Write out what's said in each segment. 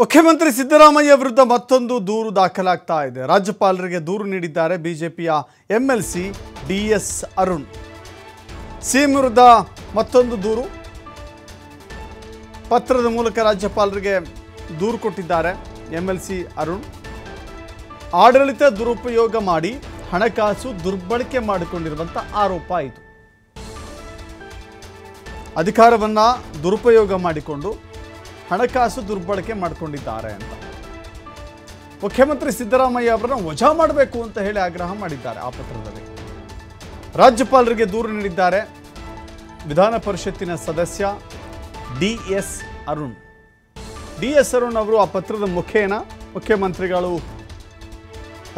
ಮುಖ್ಯಮಂತ್ರಿ ಸಿದ್ದರಾಮಯ್ಯ ವಿರುದ್ಧ ಮತ್ತೊಂದು ದೂರು ದಾಖಲಾಗ್ತಾ ಇದೆ. ರಾಜ್ಯಪಾಲರಿಗೆ ದೂರು ನೀಡಿದ್ದಾರೆ ಬಿಜೆಪಿಯ MLC D S Arun. CM ವಿರುದ್ಧ ಮತ್ತೊಂದು ದೂರು. ಪತ್ರದ ಮೂಲಕ ರಾಜ್ಯಪಾಲರಿಗೆ ದೂರು ಕೊಟ್ಟಿದ್ದಾರೆ ಎಂಎಲ್ಸಿ ಅರುಣ್. ಆಡಳಿತ ದುರುಪಯೋಗ ಮಾಡಿ ಹಣಕಾಸು ದುರ್ಬಳಕೆ ಮಾಡಿಕೊಂಡಿರುವಂಥ ಆರೋಪ ಇದು. ಅಧಿಕಾರವನ್ನ ದುರುಪಯೋಗ ಮಾಡಿಕೊಂಡು ಹಣಕಾಸು ದುರ್ಬಳಕೆ ಮಾಡಿಕೊಂಡಿದ್ದಾರೆ ಅಂತ. ಮುಖ್ಯಮಂತ್ರಿ ಸಿದ್ದರಾಮಯ್ಯ ಅವರನ್ನು ವಜಾ ಮಾಡಬೇಕು ಅಂತ ಹೇಳಿ ಆಗ್ರಹ ಮಾಡಿದ್ದಾರೆ ಆ ಪತ್ರದಲ್ಲಿ. ರಾಜ್ಯಪಾಲರಿಗೆ ದೂರು ನೀಡಿದ್ದಾರೆ ವಿಧಾನ ಪರಿಷತ್ತಿನ ಸದಸ್ಯ D S Arun. D S Arun ಅವರು ಆ ಪತ್ರದ ಮುಖೇನ ಮುಖ್ಯಮಂತ್ರಿಗಳು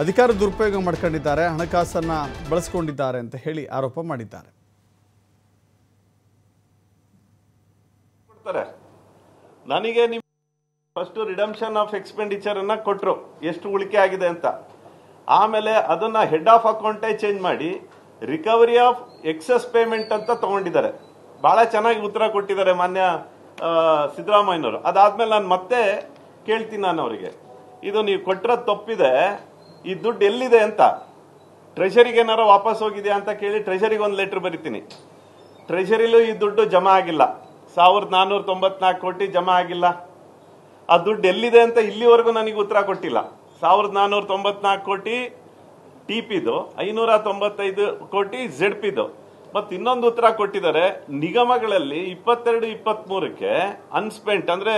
ಅಧಿಕಾರ ದುರುಪಯೋಗ ಮಾಡ್ಕೊಂಡಿದ್ದಾರೆ, ಹಣಕಾಸನ್ನು ಬಳಸ್ಕೊಂಡಿದ್ದಾರೆ ಅಂತ ಹೇಳಿ ಆರೋಪ ಮಾಡಿದ್ದಾರೆ. ಕೊಡ್ತಾರೆ ನನಗೆ ನಿಮ್ಮ ಫಸ್ಟ್ ರಿಡಮ್ಷನ್ ಆಫ್ ಎಕ್ಸ್ಪೆಂಡಿಚರ್ ಅನ್ನ ಕೊಟ್ಟರು ಎಷ್ಟು ಉಳಿಕೆ ಆಗಿದೆ ಅಂತ. ಆಮೇಲೆ ಅದನ್ನ ಹೆಡ್ ಆಫ್ ಅಕೌಂಟೇ ಚೇಂಜ್ ಮಾಡಿ ರಿಕವರಿ ಆಫ್ ಎಕ್ಸೆಸ್ ಪೇಮೆಂಟ್ ಅಂತ ತಗೊಂಡಿದ್ದಾರೆ. ಬಹಳ ಚೆನ್ನಾಗಿ ಉತ್ತರ ಕೊಟ್ಟಿದ್ದಾರೆ ಮಾನ್ಯ ಸಿದ್ದರಾಮಯ್ಯನವರು. ಅದಾದ್ಮೇಲೆ ನಾನು ಮತ್ತೆ ಕೇಳ್ತೀನಿ ನಾನು ಅವರಿಗೆ. ಇದು ನೀವು ಕೊಟ್ಟಿರೋ ತಪ್ಪಿದೆ. ಈ ದುಡ್ಡು ಎಲ್ಲಿದೆ ಅಂತ. ಟ್ರೆಷರಿಗೆ ಏನಾರ ವಾಪಸ್ ಹೋಗಿದೆಯಾ ಅಂತ ಕೇಳಿ ಟ್ರೆಷರಿಗೆ ಒಂದು ಲೆಟರ್ ಬರಿತೀನಿ. ಟ್ರೆಷರಿಲೂ ಈ ದುಡ್ಡು ಜಮಾ ಆಗಿಲ್ಲ. ಸಾವಿರದ ನಾನ್ನೂರ ತೊಂಬತ್ನಾಲ್ಕು ಕೋಟಿ ಜಮಾ ಆಗಿಲ್ಲ. ಆ ದುಡ್ಡು ಎಲ್ಲಿದೆ ಅಂತ ಇಲ್ಲಿವರೆಗೂ ನನಗೆ ಉತ್ತರ ಕೊಟ್ಟಿಲ್ಲ. ಸಾವಿರದ ನಾನ್ನೂರ ತೊಂಬತ್ನಾಲ್ಕು ಕೋಟಿ ಟಿ ಪಿದು ಐನೂರ ತೊಂಬತ್ತೈದು ಕೋಟಿ ಝೆಡ್ ಪಿದು ಮತ್ತು ಇನ್ನೊಂದು ಉತ್ತರ ಕೊಟ್ಟಿದ್ದಾರೆ, ನಿಗಮಗಳಲ್ಲಿ ಇಪ್ಪತ್ತೆರಡು ಇಪ್ಪತ್ತ್ ಮೂರಕ್ಕೆ ಅನ್ಸ್ಪೆಂಟ್ ಅಂದರೆ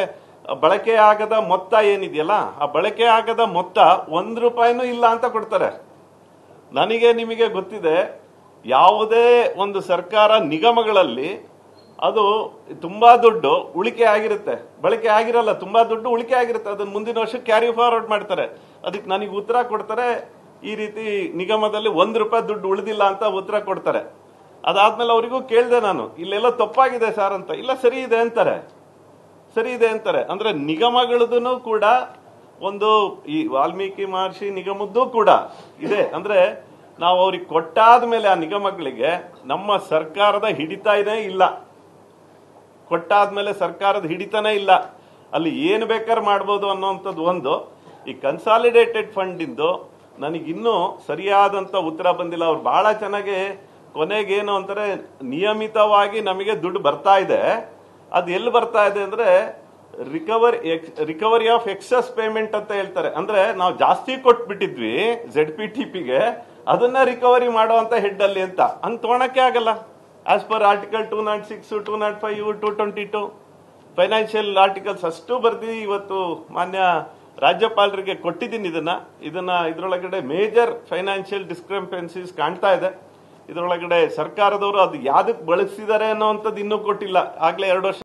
ಬಳಕೆ ಆಗದ ಮೊತ್ತ ಏನಿದೆಯಲ್ಲ, ಆ ಬಳಕೆ ಆಗದ ಮೊತ್ತ ಒಂದು ರೂಪಾಯಿನೂ ಇಲ್ಲ ಅಂತ ಕೊಡ್ತಾರೆ. ನನಗೆ ನಿಮಗೆ ಗೊತ್ತಿದೆ, ಯಾವುದೇ ಒಂದು ಸರ್ಕಾರ ನಿಗಮಗಳಲ್ಲಿ ಅದು ತುಂಬಾ ದುಡ್ಡು ಉಳಿಕೆ ಆಗಿರುತ್ತೆ. ಬಳಕೆ ಆಗಿರಲ್ಲ, ತುಂಬಾ ದುಡ್ಡು ಉಳಿಕೆ ಆಗಿರುತ್ತೆ. ಅದನ್ನ ಮುಂದಿನ ವರ್ಷ ಕ್ಯಾರಿ ಫಾರ್ವರ್ಡ್ ಮಾಡ್ತಾರೆ. ಅದಕ್ಕೆ ನನಗೆ ಉತ್ತರ ಕೊಡ್ತಾರೆ. ಈ ರೀತಿ ನಿಗಮದಲ್ಲಿ ಒಂದ್ ರೂಪಾಯಿ ದುಡ್ಡು ಉಳಿದಿಲ್ಲ ಅಂತ ಉತ್ತರ ಕೊಡ್ತಾರೆ. ಅದಾದ್ಮೇಲೆ ಅವರಿಗೂ ಕೇಳಿದೆ ನಾನು, ಇಲ್ಲೆಲ್ಲ ತಪ್ಪಾಗಿದೆ ಸರ್ ಅಂತ. ಇಲ್ಲ, ಸರಿ ಇದೆ ಅಂತಾರೆ. ಸರಿ ಇದೆ ಅಂತಾರೆ. ಅಂದ್ರೆ ನಿಗಮಗಳದೂ ಕೂಡ ಒಂದು ಈ ವಾಲ್ಮೀಕಿ ಮಹರ್ಷಿ ನಿಗಮದ್ದು ಕೂಡ ಇದೆ. ಅಂದ್ರೆ ನಾವು ಅವ್ರಿಗೆ ಕೊಟ್ಟಾದ್ಮೇಲೆ ಆ ನಿಗಮಗಳಿಗೆ ನಮ್ಮ ಸರ್ಕಾರದ ಹಿಡಿತಾನೇ ಇಲ್ಲ. ಕೊಟ್ಟಾದ್ಮೇಲೆ ಸರ್ಕಾರದ ಹಿಡಿತನೇ ಇಲ್ಲ. ಅಲ್ಲಿ ಏನು ಬೇಕಾದ್ರೆ ಮಾಡ್ಬೋದು ಅನ್ನೋಂಥದ್ದು ಒಂದು. ಈ ಕನ್ಸಾಲಿಡೇಟೆಡ್ ಫಂಡಿಂದು ನನಗಿನ್ನೂ ಸರಿಯಾದಂಥ ಉತ್ತರ ಬಂದಿಲ್ಲ. ಅವ್ರು ಭಾಳ ಚೆನ್ನಾಗಿ ಕೊನೆಗೇನು ಅಂತಾರೆ, ನಿಯಮಿತವಾಗಿ ನಮಗೆ ದುಡ್ಡು ಬರ್ತಾ ಇದೆ. ಅದು ಎಲ್ಲಿ ಬರ್ತಾ ಇದೆ ಅಂದರೆ recovery recovery of excess payment ಅಂತ ಹೇಳ್ತಾರೆ. ಅಂದರೆ ನಾವು ಜಾಸ್ತಿ ಕೊಟ್ಬಿಟ್ಟಿದ್ವಿ ಜೆಡ್ ಪಿ ಟಿ ಪಿಗೆ ಅದನ್ನ ರಿಕವರಿ ಮಾಡುವಂತ ಹೆಡ್ ಅಲ್ಲಿ ಅಂತ. ಹಂಗೆ ತೊಗೊಳಕ್ಕೆ ಆಗಲ್ಲ. As per article two nought six two nought five two twenty two financial articles ಅಷ್ಟು ಬರ್ದಿ ಇವತ್ತು ಮಾನ್ಯ ರಾಜ್ಯಪಾಲರಿಗೆ ಕೊಟ್ಟಿದ್ದೀನಿ ಇದನ್ನ. ಇದನ್ನ ಇದರೊಳಗಡೆ ಮೇಜರ್ ಫೈನಾನ್ಷಿಯಲ್ ಡಿಸ್ಕ್ರಿಪೆನ್ಸೀಸ್ ಕಾಣ್ತಾ ಇದೆ. ಇದರೊಳಗಡೆ ಸರ್ಕಾರದವರು ಅದು ಯಾವುದಕ್ಕೆ ಬಳಸಿದ್ದಾರೆ ಅನ್ನೋವಂಥದ್ದು ಇನ್ನೂ ಕೊಟ್ಟಿಲ್ಲ. ಆಗ್ಲೇ ಎರಡು ವರ್ಷ